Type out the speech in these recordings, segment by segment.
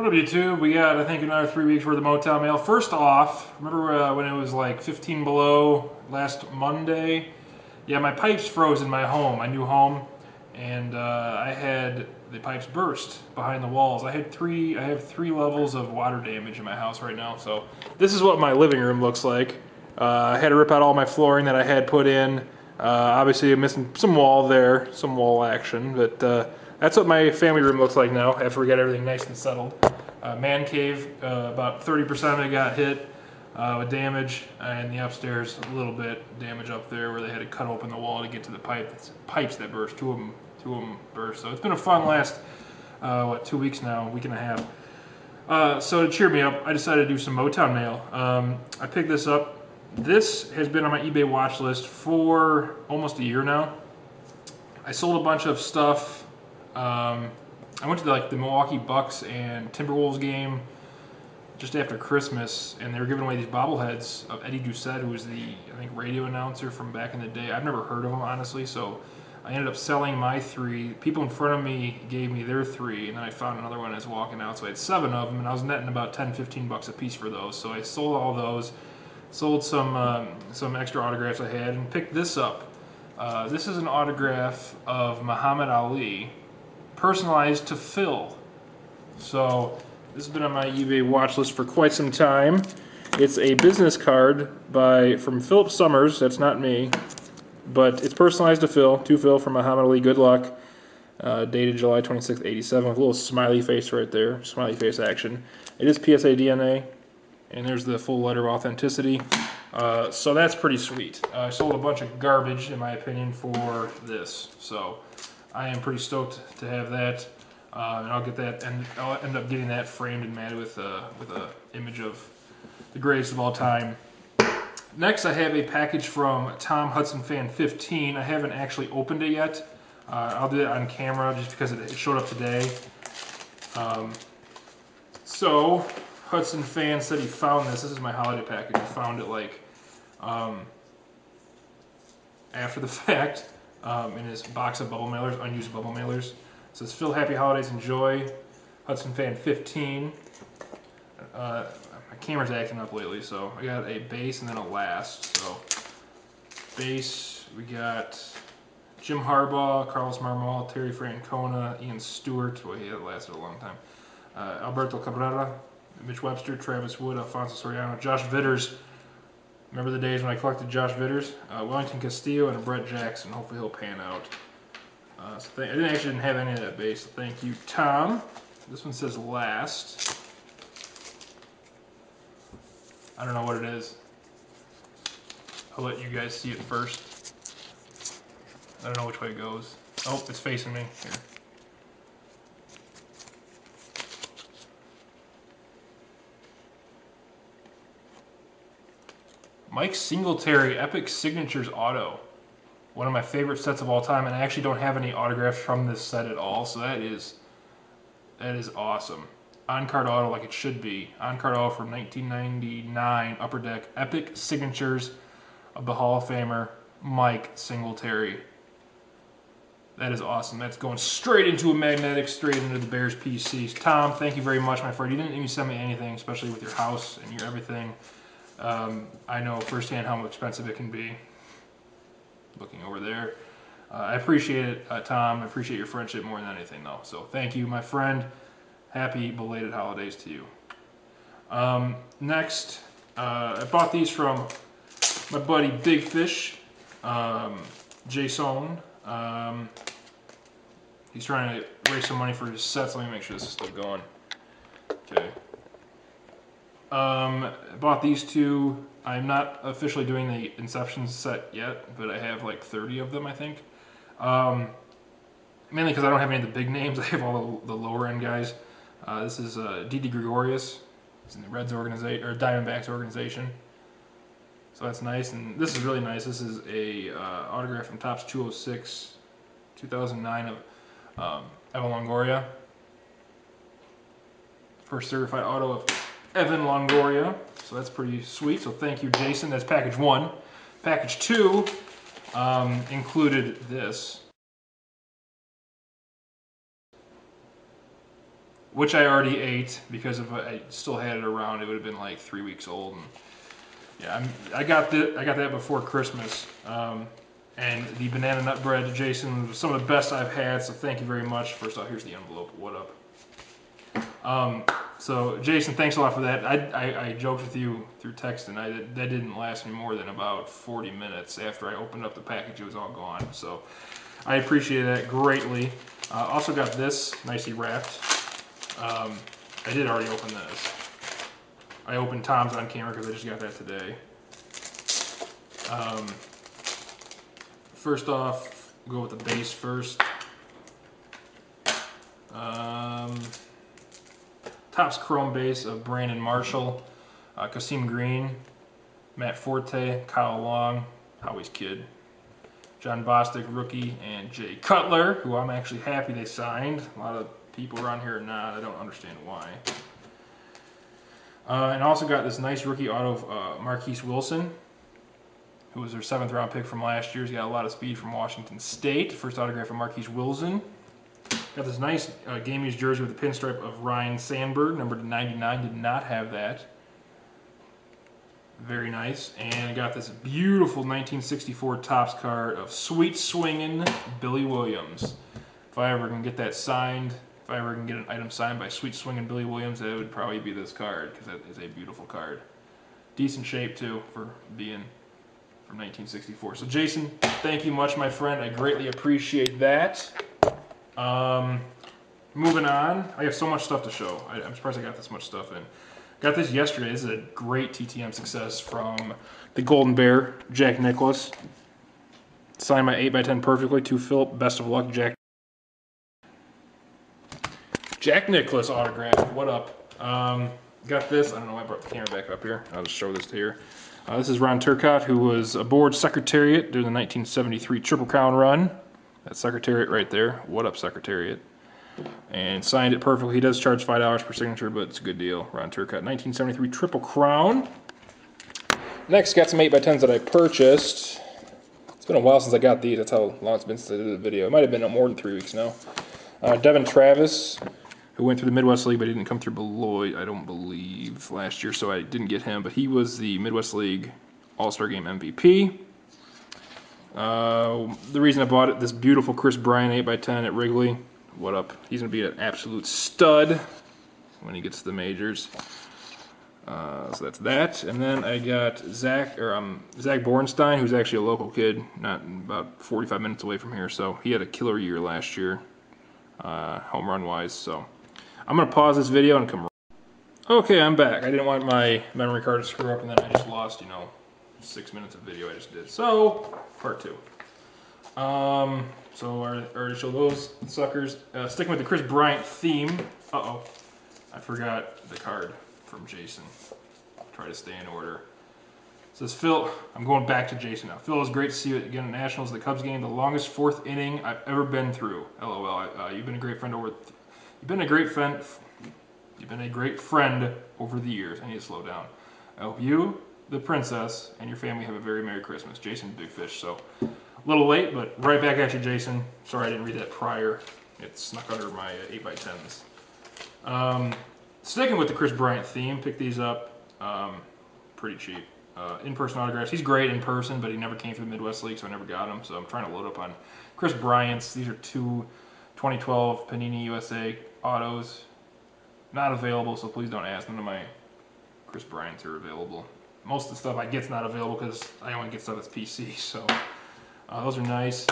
What up, YouTube? We got, I think, another three weeks worth of Motown mail. First off, remember uh, when it was like 15 below last Monday? Yeah, my pipes froze in my home, my new home, and uh, I had the pipes burst behind the walls. I had three, I have three levels of water damage in my house right now. So this is what my living room looks like. Uh, I had to rip out all my flooring that I had put in. Uh, obviously, I'm missing some wall there, some wall action, but uh, that's what my family room looks like now after we got everything nice and settled. Uh, man cave, uh, about 30% of it got hit uh, with damage, and the upstairs a little bit damage up there where they had to cut open the wall to get to the pipe, pipes that burst. Two of them, two of them burst. So it's been a fun last uh, what two weeks now, week and a half. Uh, so to cheer me up, I decided to do some Motown mail. Um, I picked this up. This has been on my eBay watch list for almost a year now. I sold a bunch of stuff um, I went to the, like the Milwaukee Bucks and Timberwolves game just after Christmas, and they were giving away these bobbleheads of Eddie Doucette, who was the I think radio announcer from back in the day. I've never heard of him honestly, so I ended up selling my three. People in front of me gave me their three, and then I found another one as walking out, so I had seven of them, and I was netting about 10, 15 bucks a piece for those. So I sold all those, sold some um, some extra autographs I had, and picked this up. Uh, this is an autograph of Muhammad Ali personalized to Phil. So this has been on my eBay watch list for quite some time. It's a business card by from Philip Summers. That's not me, but it's personalized to Phil. To Phil from Muhammad Ali. Good luck. Uh, dated July 26, 87, with a little smiley face right there. Smiley face action. It is PSA DNA, and there's the full letter of authenticity. Uh, so that's pretty sweet. Uh, I sold a bunch of garbage, in my opinion, for this. So I am pretty stoked to have that, uh, and I'll get that, and I'll end up getting that framed and matted with a with a image of the greatest of all time. Next, I have a package from Tom Hudson Fan 15. I haven't actually opened it yet. Uh, I'll do it on camera just because it showed up today. Um, so, Hudson Fan said he found this. This is my holiday package. He found it like um, after the fact um, in his box of bubble mailers, unused bubble mailers. It says Phil, happy holidays, enjoy. Hudson fan 15. Uh, my camera's acting up lately, so I got a base and then a last. So base, we got Jim Harbaugh, Carlos Marmol, Terry Francona, Ian Stewart. Well, he lasted a long time. Uh, Alberto Cabrera, Mitch Webster, Travis Wood, Alfonso Soriano, Josh Vitters. Remember the days when I collected Josh Vitters? Uh, Wellington Castillo and Brett Jackson. Hopefully he'll pan out. Uh, so I didn't actually didn't have any of that base, so thank you, Tom. This one says last. I don't know what it is. I'll let you guys see it first. I don't know which way it goes. Oh, it's facing me. Here. Mike Singletary Epic Signatures Auto. One of my favorite sets of all time, and I actually don't have any autographs from this set at all, so that is that is awesome. On card auto like it should be. On card auto from 1999 Upper Deck Epic Signatures of the Hall of Famer Mike Singletary. That is awesome. That's going straight into a magnetic, straight into the Bears PCs. Tom, thank you very much, my friend. You didn't even send me anything, especially with your house and your everything. Um, I know firsthand how expensive it can be. Looking over there. Uh, I appreciate it, uh, Tom. I appreciate your friendship more than anything, though. So thank you, my friend. Happy belated holidays to you. Um, next, uh, I bought these from my buddy Big Fish, um, Jason. Um, he's trying to raise some money for his sets. Let me make sure this is still going. Okay. Um, bought these two. I'm not officially doing the Inception set yet, but I have like 30 of them, I think. Um, mainly because I don't have any of the big names. I have all the, the lower end guys. Uh, this is uh, Didi Gregorius. He's in the Reds organization or Diamondbacks organization. So that's nice, and this is really nice. This is a uh, autograph from Topps 206, 2009 of um, Evan Longoria. First certified auto of Evan Longoria. So that's pretty sweet. So thank you, Jason. That's package one. Package two um, included this. which I already ate because if I still had it around, it would have been like three weeks old. And yeah, I'm, I got the I got that before Christmas. Um, and the banana nut bread, Jason, was some of the best I've had. So thank you very much. First off, here's the envelope. What up? Um, so Jason, thanks a lot for that. I, I, I joked with you through text, and I that didn't last me more than about 40 minutes after I opened up the package. It was all gone. So I appreciate that greatly. Uh, also got this nicely wrapped. Um, I did already open this. I opened Tom's on camera because I just got that today. Um, first off, go with the base first. Um, Topps Chrome base of Brandon Marshall, uh, Khaseem Greene, Matt Forte, Kyle Long, Howie's kid, John Bostic, rookie, and Jay Cutler, who I'm actually happy they signed. A lot of people around here are not. I don't understand why. Uh, and also got this nice rookie auto of uh, Marquess Wilson, who was their seventh round pick from last year. He's got a lot of speed from Washington State. First autograph of Marquess Wilson. Got this nice uh, game used jersey with the pinstripe of Ryne Sandberg, number 99. Did not have that. Very nice. And got this beautiful 1964 Topps card of Sweet Swingin' Billy Williams. If I ever can get that signed, if I ever can get an item signed by Sweet Swingin' Billy Williams, that would probably be this card because that is a beautiful card. Decent shape too for being from 1964. So Jason, thank you much, my friend. I greatly appreciate that. Um, moving on, I have so much stuff to show. I, am surprised I got this much stuff in. Got this yesterday. This is a great TTM success from the Golden Bear, Jack Nicklaus. Signed my 8x10 perfectly to Philip. Best of luck, Jack. Jack Nicklaus autograph. What up? Um, got this. I don't know why I brought the camera back up here. I'll just show this to you. Uh, this is Ron Turcotte, who was aboard Secretariat during the 1973 Triple Crown run. That Secretariat right there. What up, Secretariat? and signed it perfectly. He does charge five dollars per signature, but it's a good deal. Ron Turcotte, 1973 Triple Crown. Next, got some 8x10s that I purchased. It's been a while since I got these. That's how long it's been since I did the video. It might have been more than three weeks now. Uh, Devon Travis, who went through the Midwest League, but he didn't come through Beloit, I don't believe, last year, so I didn't get him. But he was the Midwest League All-Star Game MVP. Uh, the reason I bought it, this beautiful Kris Bryant 8x10 at Wrigley what up. He's going to be an absolute stud when he gets to the majors. Uh, so that's that. And then I got Zach or um, Zach Borenstein, who's actually a local kid, not about 45 minutes away from here. So he had a killer year last year, uh, home run wise. So I'm gonna pause this video and come. Okay, I'm back. I didn't want my memory card to screw up, and then I just lost, you know, six minutes of video I just did. So part two. Um, so I already showed those suckers. Uh, sticking with the Kris Bryant theme. Uh-oh. I forgot the card from Jason. Try to stay in order. It says Phil, I'm going back to Jason now. Phil, it's great to see you again at Nationals. The Cubs game, the longest fourth inning I've ever been through. LOL. Uh, you've been a great friend over. You've been a great friend. You've been a great friend over the years. I need to slow down. I hope you, the princess, and your family have a very Merry Christmas. Jason Big Fish. So a little late, but right back at you, Jason. Sorry I didn't read that prior. It snuck under my 8x10s. Um, sticking with the Kris Bryant theme, picked these up um, pretty cheap. Uh, in-person autographs. He's great in person, but he never came through the Midwest League, so I never got him. So I'm trying to load up on Kris Bryant's. These are two 2012 Panini USA autos. Not available, so please don't ask. None of my Kris Bryant's are available. Most of the stuff I get's not available because I only get stuff that's PC, so uh, those are nice.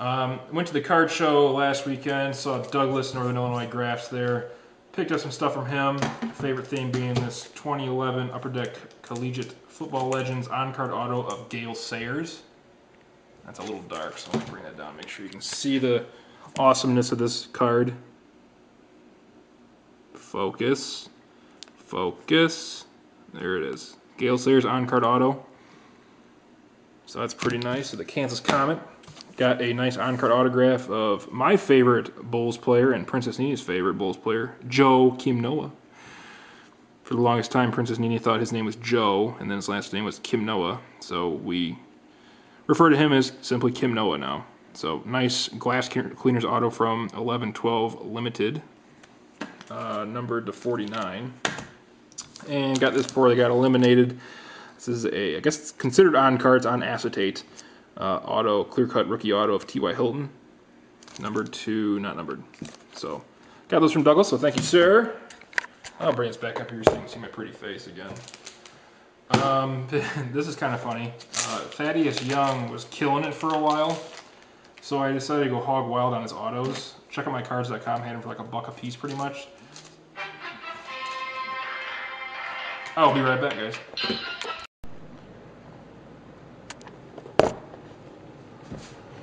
Um, went to the card show last weekend, saw Douglas, Northern Illinois Graphs there. Picked up some stuff from him. Favorite theme being this 2011 Upper Deck Collegiate Football Legends on-card auto of Gale Sayers. That's a little dark, so I'm going to bring that down, make sure you can see the awesomeness of this card. Focus. Focus. There it is. Gale Sayers on-card auto. So that's pretty nice. So the Kansas Comet got a nice on-card autograph of my favorite Bulls player and Princess Nini's favorite Bulls player, Joe Kim Noah. For the longest time, Princess Nini thought his name was Joe, and then his last name was Kim Noah. So we refer to him as simply Kim Noah now. So nice glass cleaners auto from 1112 Limited. uh, numbered to 49. And got this before they got eliminated. This is a, I guess it's considered on cards on acetate. Uh, auto, clear cut rookie auto of T.Y. Hilton. Numbered two, not numbered. So, got those from Douglas, so thank you, sir. I'll bring this back up here so you can see my pretty face again. Um, this is kind of funny. Uh, Thaddeus Young was killing it for a while, so I decided to go hog wild on his autos. Check out mycards.com, had him for like a buck a piece pretty much. I'll be right back, guys.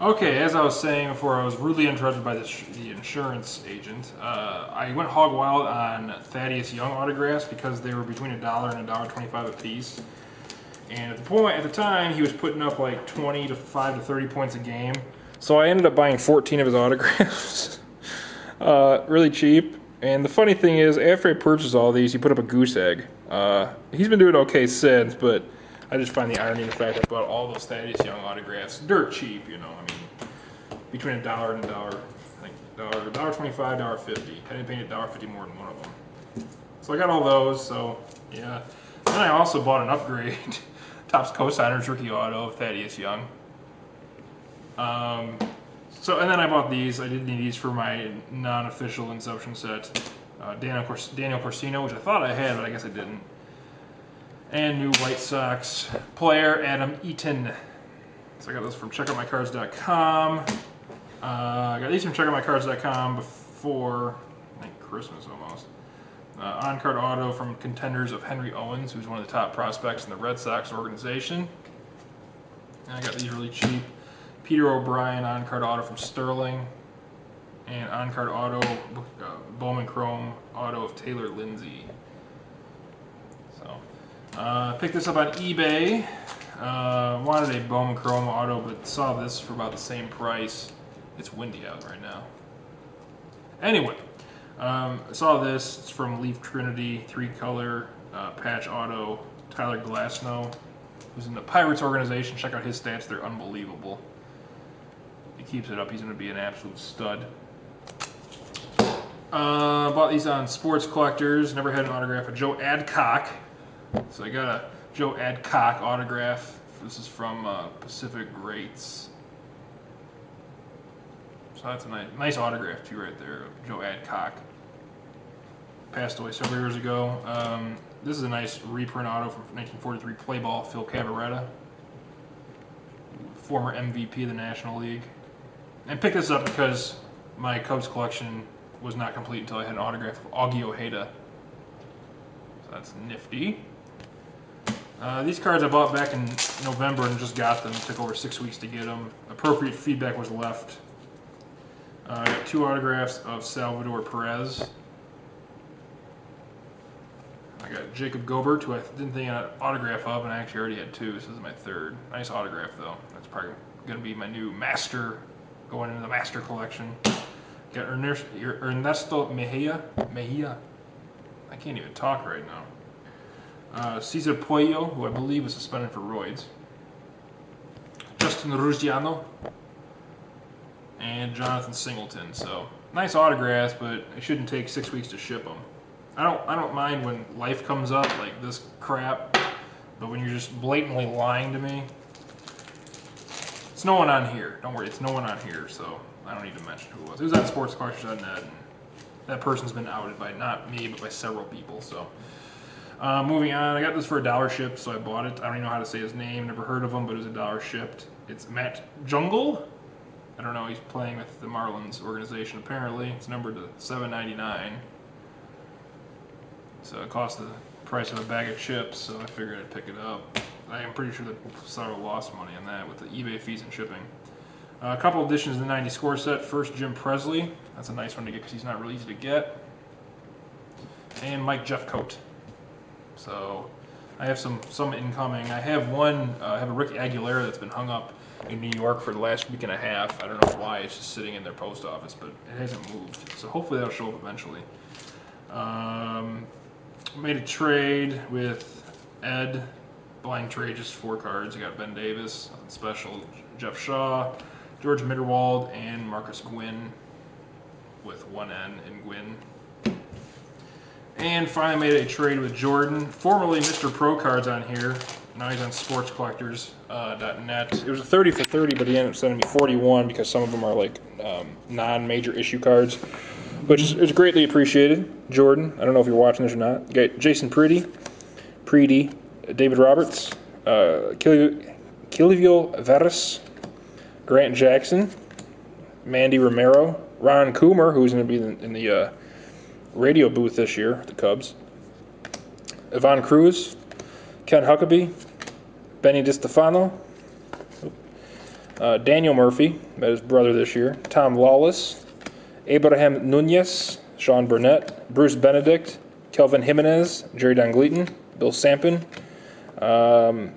Okay, as I was saying before, I was rudely interrupted by the, insurance agent. Uh, I went hog wild on Thaddeus Young autographs because they were between a dollar and a dollar twenty-five a piece. And at the point, at the time, he was putting up like 20 to 5 to 30 points a game. So I ended up buying 14 of his autographs, uh, really cheap. And the funny thing is, after I purchased all these, he put up a goose egg. Uh, he's been doing okay since, but I just find the irony in the fact that I bought all those Thaddeus Young autographs dirt cheap. You know, I mean, between a dollar and a dollar, I think dollar, dollar twenty-five, dollar fifty. I didn't pay a dollar fifty more than one of them. So I got all those. So yeah. Then I also bought an upgrade, Topps Cosigners rookie auto of Thaddeus Young. Um, so and then I bought these. I did need these for my non-official Inception set. Uh, Daniel, Cor- Daniel Corcino, which I thought I had, but I guess I didn't and new White Sox player Adam Eaton. So I got those from checkoutmycards.com. Uh, I got these from checkoutmycards.com before think Christmas almost. Uh, on card auto from contenders of Henry Owens, who's one of the top prospects in the Red Sox organization. And I got these really cheap. Peter O'Brien on card auto from Sterling. And on card auto, uh, Bowman Chrome auto of Taylor Lindsey. So. Uh, picked this up on eBay. Uh, wanted a Bowman Chrome auto, but saw this for about the same price. It's windy out right now. Anyway, um, I saw this. It's from Leaf Trinity, three color uh, patch auto. Tyler Glasnow, who's in the Pirates organization. Check out his stats; they're unbelievable. He keeps it up, he's going to be an absolute stud. Uh, bought these on Sports Collectors. Never had an autograph of Joe Adcock. So I got a Joe Adcock autograph. This is from uh, Pacific Greats. So that's a nice, nice autograph too, right there, Joe Adcock. Passed away several years ago. Um, this is a nice reprint auto from 1943 play ball, Phil Cavarretta, former MVP of the National League. And picked this up because my Cubs collection was not complete until I had an autograph of Augie Ojeda. So that's nifty. Uh, these cards I bought back in November and just got them. It took over six weeks to get them. Appropriate feedback was left. Uh, I got two autographs of Salvador Perez. I got Jacob Goebbert, who I didn't think I had an autograph of, and I actually already had two. This is my third. Nice autograph, though. That's probably going to be my new master, going into the master collection. Got Ernesto Mejia. Mejia. I can't even talk right now. Uh, Cesar Puello, who I believe was suspended for roids. Justin Ruggiano. And Jonathan Singleton. So nice autographs, but it shouldn't take six weeks to ship them. I don't I don't mind when life comes up like this crap, but when you're just blatantly lying to me, it's no one on here. Don't worry, it's no one on here, so I don't need to mention who it was. It was on SportsCollectors.net, and that person's been outed by not me, but by several people. So. Uh, moving on, I got this for a dollar shipped, so I bought it. I don't even know how to say his name, never heard of him, but it was a dollar shipped. It's Matt Jungle. I don't know, he's playing with the Marlins organization apparently. It's numbered to 7.99. So it cost the price of a bag of chips, so I figured I'd pick it up. I am pretty sure that Sorrow lost money on that with the eBay fees and shipping. Uh, a couple additions to the 90 score set. First, Jim Presley. That's a nice one to get because he's not really easy to get. And Mike Jeffcoat. So I have some some incoming. I have one. Uh, I have a Rick Aguilera that's been hung up in New York for the last week and a half. I don't know why. It's just sitting in their post office, but it hasn't moved. So hopefully that'll show up eventually. Um, made a trade with Ed. Blind trade, just four cards. I got Ben Davis special, Jeff Shaw, George Mitterwald, and Marcus Gwyn with one N in Gwyn. And finally made a trade with Jordan, formerly Mr. Pro Cards on here. Now he's on sportscollectors.net. it was a 30 for 30, but he ended up sending me 41 because some of them are like um, non-major issue cards, which is, is greatly appreciated. Jordan, I don't know if you're watching this or not. You got Jason Pretty, Preedy, David Roberts, uh, Quilvio Veras, Grant Jackson, Mandy Romero, Ron Coomer, who's going to be in, the uh, radio booth this year, the Cubs, Ivan Cruz, Ken Huckaby, Benny DiStefano, uh, Daniel Murphy, met his brother this year, Tom Lawless, Abraham Nunez, Sean Burnett, Bruce Benedict, Kelvin Jimenez, Jerry Don Gleaton, Bill Sampen, um,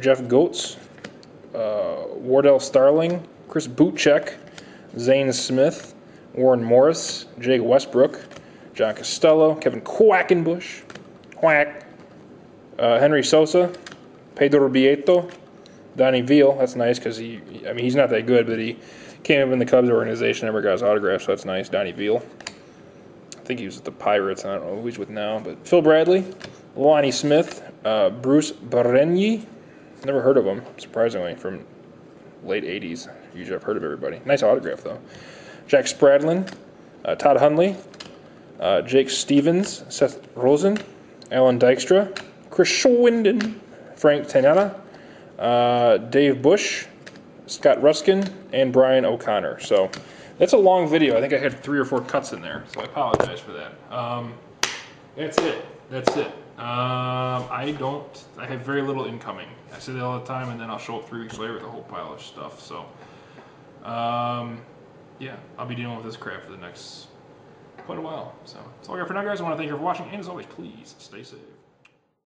Jeff Goetz, uh, Wardell Starling, Chris Bootcheck, Zane Smith, Warren Morris, Jake Westbrook, John Costello, Kevin Quackenbush, Quack, uh, Henry Sosa, Pedro Beato, Donnie Veal. That's nice because he, I mean, he's not that good, but he came up in the Cubs organization, never got his autograph, so that's nice. Donnie Veal. I think he was with the Pirates. I don't know who he's with now, but Phil Bradley, Lonnie Smith, uh, Bruce Berenyi. Never heard of him, surprisingly, from late 80s. Usually I've heard of everybody. Nice autograph, though. Jack Spradlin, uh, Todd Hundley, uh, Jake Stevens, Seth Rosin, Alan Dykstra, Chris Schwinden, Frank Tanana, uh, Dave Bush, Scott Ruskin, and Brian O'Connor. So that's a long video. I think I had three or four cuts in there, so I apologize for that. Um, that's it. That's it. Um, I don't. I have very little incoming. I say that all the time, and then I'll show up three weeks later with a whole pile of stuff. So, um, yeah, I'll be dealing with this crap for the next quite a while. So that's all I got for now, guys. I want to thank you for watching, and as always, please stay safe.